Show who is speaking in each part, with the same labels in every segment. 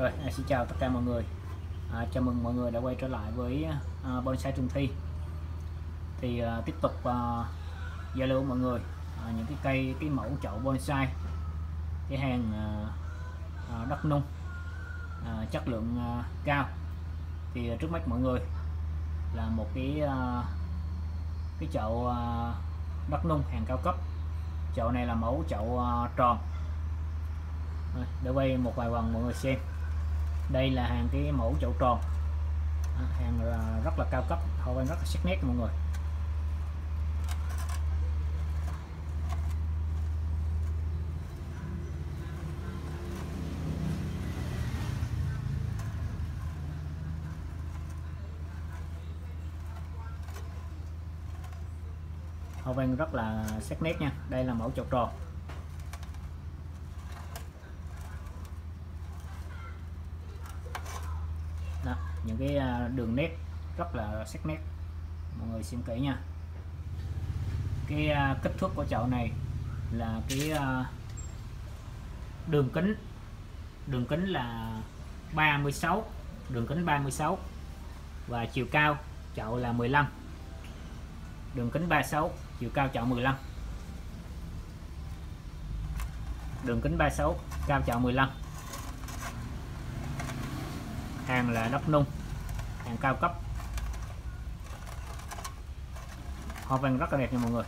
Speaker 1: Rồi, à, xin chào tất cả mọi người. À, Chào mừng mọi người đã quay trở lại với à, Bonsai Trường Thi. Thì à, tiếp tục à, giao lưu mọi người. À, những cái cây, cái mẫu chậu bonsai Cái hàng à, à, đất nung à, chất lượng à, cao. Thì à, trước mắt mọi người là một cái à, cái chậu à, đất nung hàng cao cấp. Chậu này là mẫu chậu à, tròn. Để quay một vài vòng mọi người xem đây là hàng cái mẫu chậu tròn. À, hàng rất là cao cấp hậu bên rất là sắc nét mọi người. Hậu văn rất là sắc nét nha. Đây là mẫu chậu tròn đó, những cái à, đường nét rất là sắc nét. Mọi người xem kỹ nha. Cái à, kích thước của chậu này là cái à, đường kính đường kính là 36 đường kính 36 và chiều cao chậu là 15 đường kính 36 chiều cao chậu 15 đường kính 36 cao chậu 15 hàng là đất nung hàng cao cấp. Hoa văn rất là đẹp nha mọi người.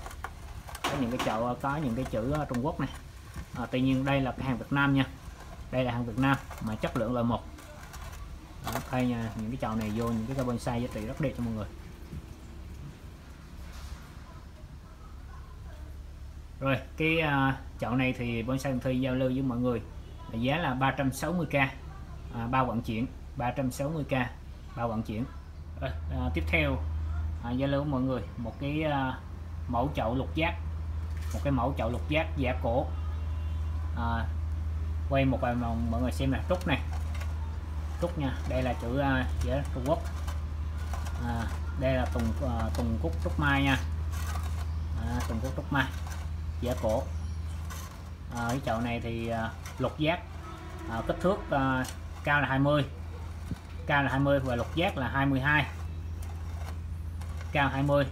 Speaker 1: Có những cái chậu có những cái chữ ờ, Trung Quốc này. À, tuy nhiên đây là cái hàng Việt Nam nha. Đây là hàng Việt Nam mà chất lượng là một. Đó, thay nha những cái chậu này vô những cái carbon bonsai giá trị rất đẹp cho mọi người. Rồi cái ờ, uh, chậu này thì bonsai thi giao lưu với mọi người giá là 360k à, bao vận chuyển 360k bao vận chuyển. À, à, tiếp theo à, giao lưu mọi người một cái à, mẫu chậu lục giác. Một cái mẫu chậu lục giác giả cổ. À, quay một vài mọi, mọi người xem nè trúc này. Trúc nha đây là chữ à, giả Trung Quốc. À, đây là tùng à, tùng cúc trúc mai nha. À, tùng cúc trúc mai giả cổ. À, cái chậu này thì à, lục giác. À, kích thước à, cao là 20 cao là 20 và lục giác là 22 cao 20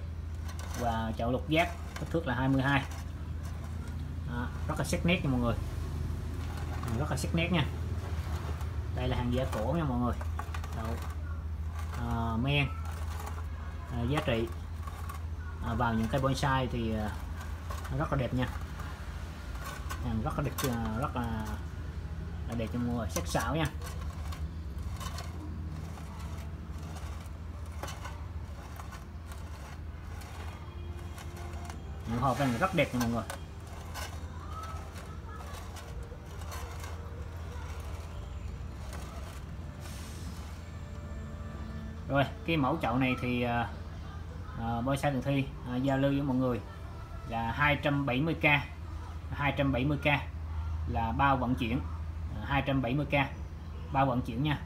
Speaker 1: và chậu lục giác kích thước là 22 đó, rất là sắc nét nha mọi người. Rất là sắc nét nha. Đây là hàng giả cổ nha mọi người. Chậu à, ờ, men à, giá trị. À, vào những cây bonsai thì à, rất là đẹp nha. Hàng rất là đẹp rất là, là đẹp cho mọi người. Sắc sảo nha. Những hộp này rất đẹp nha mọi người. Rồi cái mẫu chậu này thì uh, bôi xa đường thi uh, giao lưu với mọi người là 270k 270k là bao vận chuyển uh, 270k bao vận chuyển nha.